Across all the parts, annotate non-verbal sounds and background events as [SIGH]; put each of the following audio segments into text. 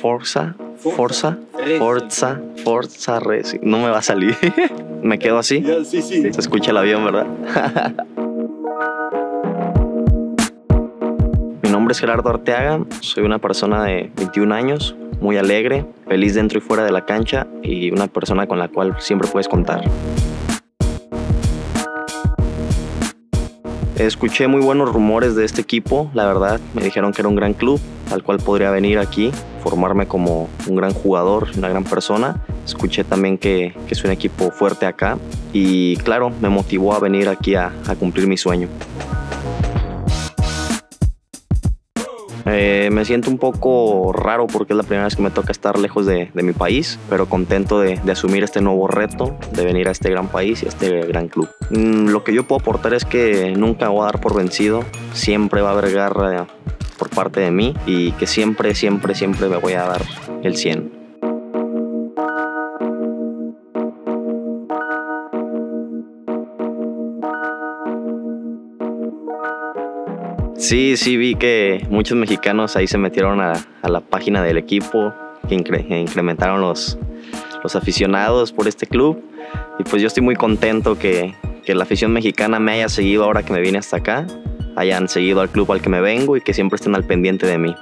Forza, Forza, Forza, Forza Racing. No me va a salir. [LAUGHS] me quedo así. sí, sí. Se escucha el avión, ¿verdad? [LAUGHS] Mi nombre es Gerardo Arteaga. Soy una persona de 21 años, muy alegre, feliz dentro y fuera de la cancha y una persona con la cual siempre puedes contar. Escuché muy buenos rumores de este equipo, la verdad, me dijeron que era un gran club al cual podría venir aquí, formarme como un gran jugador, una gran persona. Escuché también que, es un equipo fuerte acá y claro, me motivó a venir aquí a cumplir mi sueño. Eh, me siento un poco raro porque es la primera vez que me toca estar lejos de, mi país, pero contento de, de, asumir este nuevo reto, de venir a este gran país y a este gran club. Mm, lo que yo puedo aportar es que nunca voy a dar por vencido, siempre va a haber garra por parte de mí y que siempre, siempre, siempre me voy a dar el 100. Sí, sí, vi que muchos mexicanos ahí se metieron a, la página del equipo, que incre incrementaron los, los aficionados por este club. Y pues yo estoy muy contento que, que la afición mexicana me haya seguido ahora que me vine hasta acá, hayan seguido al club al que me vengo y que siempre estén al pendiente de mí.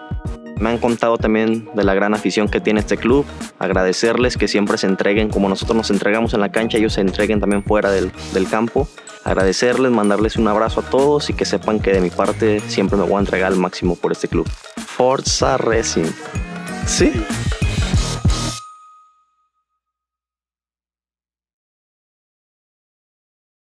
Me han contado también de la gran afición que tiene este club, agradecerles que siempre se entreguen como nosotros nos entregamos en la cancha, ellos se entreguen también fuera del, del campo agradecerles, mandarles un abrazo a todos y que sepan que de mi parte siempre me voy a entregar al máximo por este club. Forza Racing. ¿Sí?